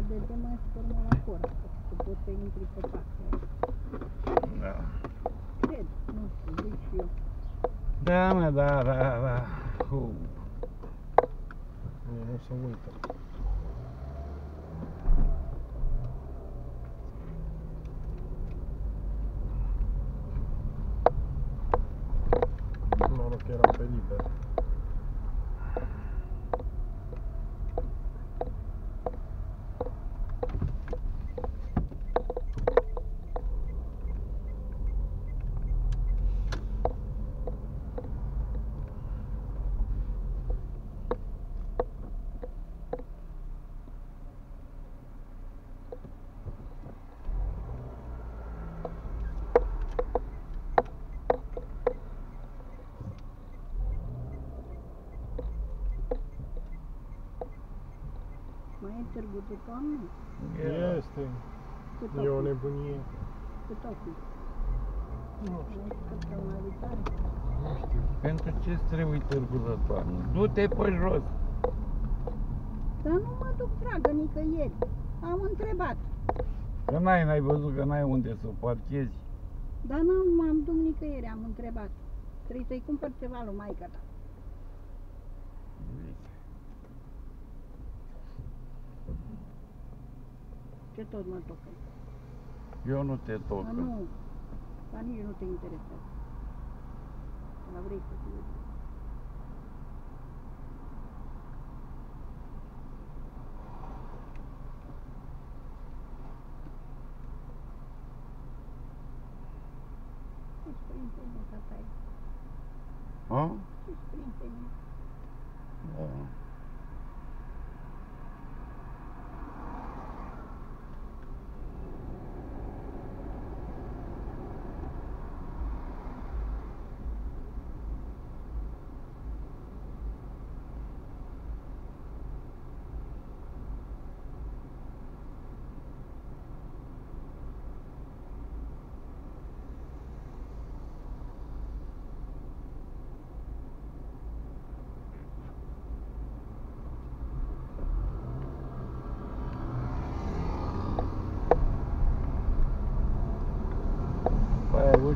DD mai formă la Cora, că poți să pe partea aia. Da. Cred, nu știu, zic și eu. Da. Uh. Nu, nu se uită. Noroc că eram pe liber. Mai e târgu de toamnă? Este. Cât E o o fi? nebunie. Cât o fi? Nu știu. Nu știu, săptămâna viitoare? Nu știu. Pentru ce-ți trebuie târgul de toamnă? Du-te pe jos. Dar nu mă duc, dragă, nicăieri. Am întrebat. Că n-ai, n-ai văzut că n-ai unde să parchezi. Dar nu m-am duc nicăieri, am întrebat. Trebuie să-i cumpăr ceva lui maică ta. Ce tot mă tocă? Eu nu te Dar toc. nu, dar nici nu te interesează. La vrei să fie. Ce-ți printene, tatai? A? Ce-ți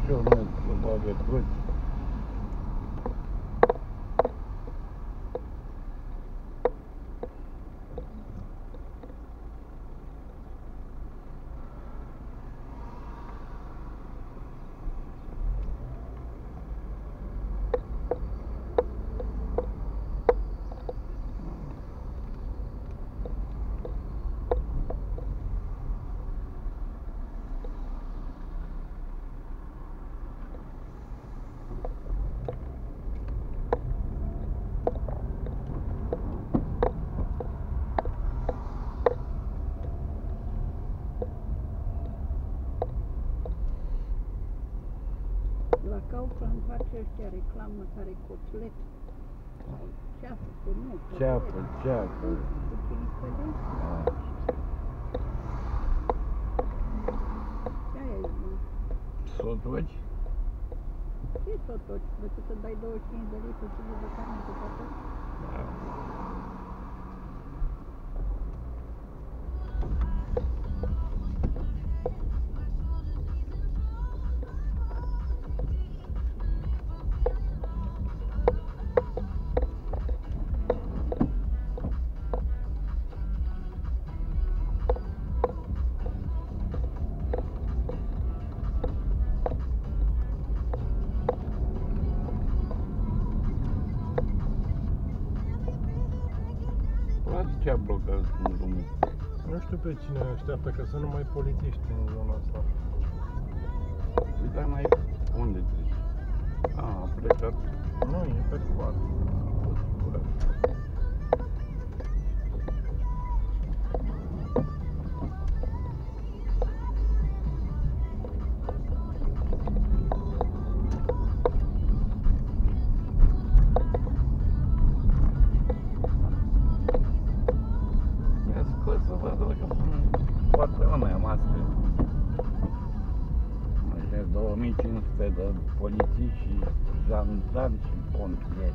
printene? Da. Păi La Kaufland face ăștia reclamă care cotlet. Sau ceapă, cu nu, cotlet. Ceapă, ceapă. Cu chinispele. Da. Ce aia e, mă? Să o duci? Ce tot tot? Decât să dai 25 de litri și de carne cu toată? Da. Ce a blocat în drumul. Nu știu pe cine așteaptă, că sunt numai polițiști în zona asta. Păi dar n-ai unde treci? A, a plecat. Nu, e pe scoară. Să văd dacă poate lumea mască. Așa 2500 de polițiști și jandarmi și pompieri.